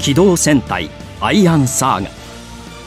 機動戦隊アイアンサーガ。